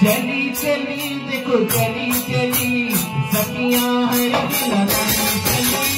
चली चली देखो चली चली सखियाँ हर लगाई चली।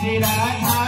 श्री राधा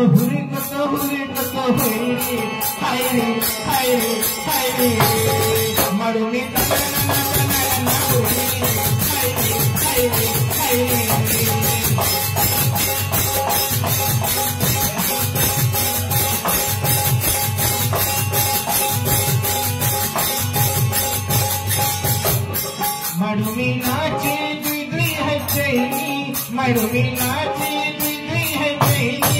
हुरी कथा हुरी कथा हुरी मरुमी नाचे दिगरी है चैनी मरुमी नाचे है चैनी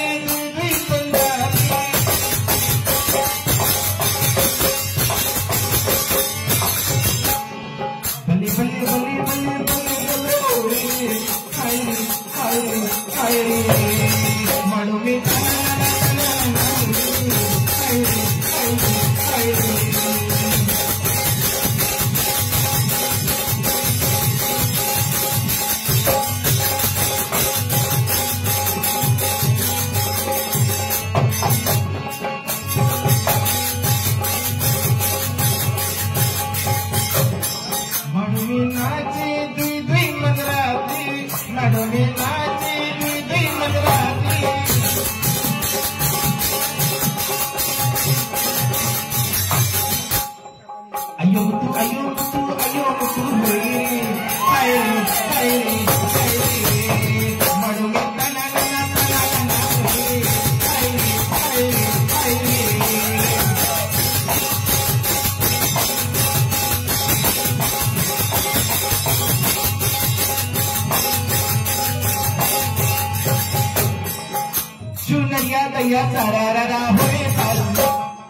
चुनैया दैया सरारा होए साल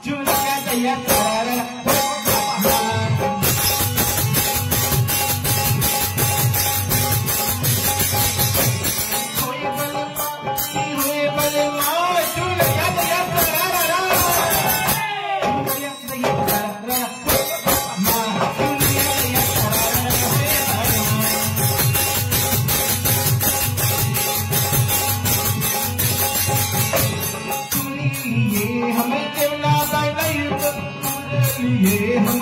चुनैया दैया सरारा ये हम